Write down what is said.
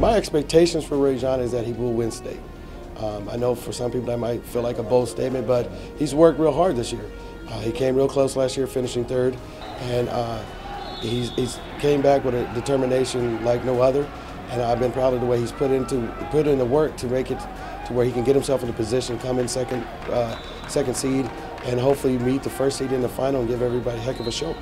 My expectations for Rae Juan is that he will win state. Um, I know for some people that might feel like a bold statement, but he's worked real hard this year. Uh, he came real close last year, finishing third, and uh, he's, he's came back with a determination like no other. And I've been proud of the way he's put into put in the work to make it to where he can get himself in a position, come in second uh, second seed, and hopefully meet the first seed in the final and give everybody a heck of a show.